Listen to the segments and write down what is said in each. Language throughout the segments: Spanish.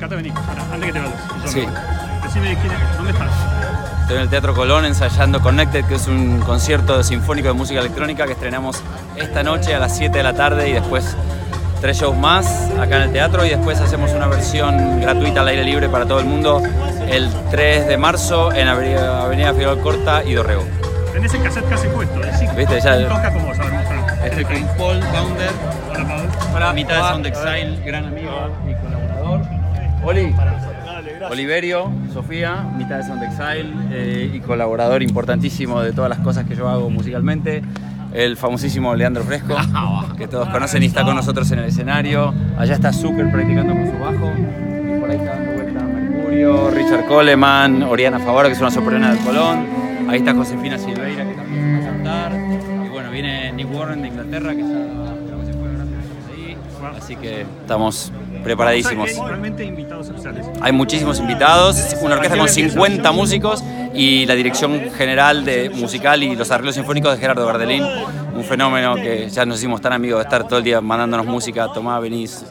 Cata, vení, pará, antes que te vayas. Yo Sí. Decime, ¿quién es? ¿dónde estás? Estoy en el Teatro Colón ensayando Connected, que es un concierto sinfónico de música electrónica que estrenamos esta noche a las 7 de la tarde y después tres shows más acá en el teatro y después hacemos una versión gratuita al aire libre para todo el mundo el 3 de marzo en Avenida, Avenida Figueroa Corta y Dorrego. Tenés el cassette casi puesto, decí. Viste, ya- ¿Quién toca como vos? A ver, mostrá. Este con Paul Bounder, Hola, Paul. Hola, mitad de Sound Exile, gran amigo y colaborador. Oli, Oliverio, Sofía, mitad de Sound Exile eh, y colaborador importantísimo de todas las cosas que yo hago musicalmente. El famosísimo Leandro Fresco, que todos conocen y está con nosotros en el escenario. Allá está Zucker practicando con su bajo. Y por ahí está dando vuelta Mercurio, Richard Coleman, Oriana Favora, que es una soprana del Colón. Ahí está Josefina Silveira, que también va a cantar. Y bueno, viene Nick Warren de Inglaterra, que ya Así que estamos preparadísimos. Invitados especiales. Hay muchísimos invitados, una orquesta con 50 músicos y la dirección general de musical y los arreglos sinfónicos de Gerardo Gardelín, un fenómeno que ya nos hicimos tan amigos de estar todo el día mandándonos música, tomá, venís.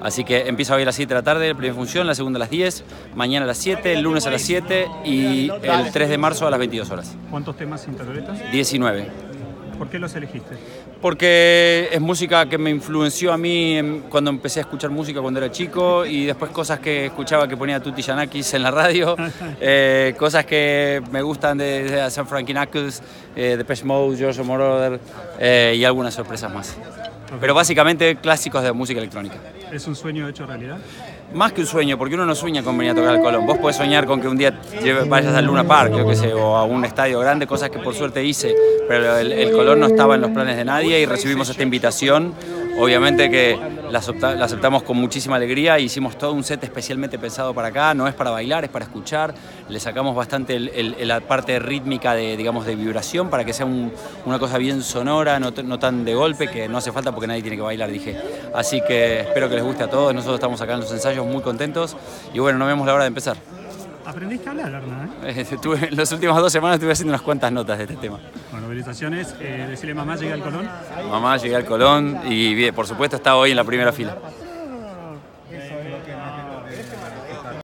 Así que empieza hoy a las 7 de la tarde, la primera función, la segunda a las 10, mañana a las 7, el lunes a las 7 y el 3 de marzo a las 22 horas. ¿Cuántos temas interpretas? 19. ¿Por qué los elegiste? Porque es música que me influenció a mí en- cuando empecé a escuchar música cuando era chico y después cosas que escuchaba que ponía Tutti Yanakis en la radio, eh, cosas que me gustan de, de San Frankie Knuckles, eh, Depeche Mode, George Moroder eh, y algunas sorpresas más. Pero básicamente clásicos de música electrónica. ¿Es un sueño hecho realidad? Más que un sueño, porque uno no sueña con venir a tocar al Colón. Vos podés soñar con que un día vayas al Luna Park, yo qué sé, o a un estadio grande, cosas que por suerte hice, pero el, el Colón no estaba en los planes de nadie y recibimos esta invitación. Obviamente que la, acepta- la aceptamos con muchísima alegría, hicimos todo un set especialmente pensado para acá, no es para bailar, es para escuchar. Le sacamos bastante el- el- la parte rítmica de, digamos, de vibración para que sea un- una cosa bien sonora, no, no tan de golpe, que no hace falta porque nadie tiene que bailar, dije. Así que espero que les guste a todos, nosotros estamos acá en los ensayos muy contentos y bueno, no vemos la hora de empezar. Aprendiste a hablar. Eh, Estuve, las últimas dos semanas estuve haciendo unas cuantas notas de este tema. Bueno. Eh, decirle mamá, llega al Colón. Mamá, llegué al Colón y por supuesto está hoy en la primera fila.